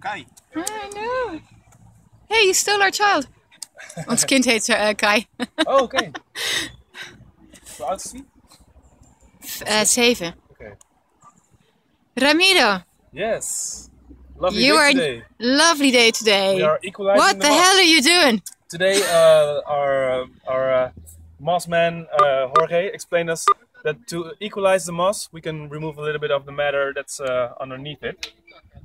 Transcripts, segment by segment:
Kai. I know. Hey, you stole our child. Ons kind heet uh, Kai. Oh, oké. Hoe oud is hij? Uh, zeven. Oké. Ramiro, Yes. Lovely you day are today. lovely day today. We are equalizing What the moss. hell are you doing? Today, uh, our uh, our uh, moss man uh, Jorge explained us that to equalize the moss, we can remove a little bit of the matter that's uh, underneath it,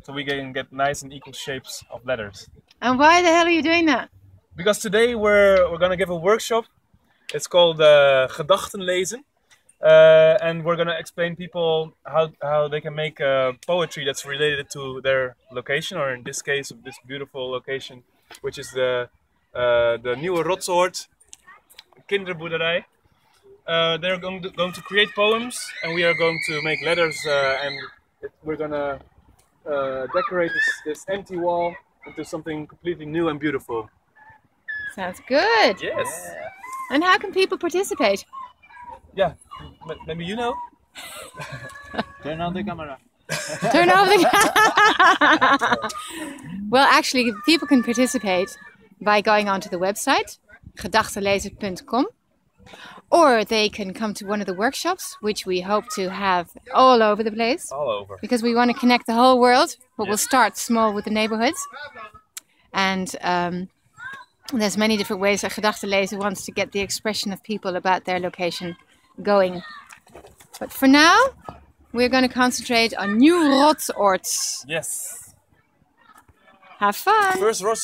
so we can get nice and equal shapes of letters. And why the hell are you doing that? Because today we're we're gonna give a workshop. It's called uh, Gedachtenlezen. Uh, and we're gonna explain people how, how they can make uh, poetry that's related to their location, or in this case, of this beautiful location, which is the uh, the Nieuwe Rotsoord Kinderboerderij. Uh, they're going to, going to create poems, and we are going to make letters, uh, and it, we're gonna uh, decorate this, this empty wall into something completely new and beautiful. Sounds good. Yes. And how can people participate? Yeah, m- maybe you know. Turn on the camera. Turn off the. Camera Well, actually, people can participate by going onto the website gedachtelezen.com, or they can come to one of the workshops, which we hope to have all over the place All over. because we want to connect the whole world. But we'll start small with the neighborhoods, and um, there's many different ways that Gedachtelezen wants to get the expression of people about their location going. But for now, we're going to concentrate on new Rotsoords. Yes. Have fun! First Ross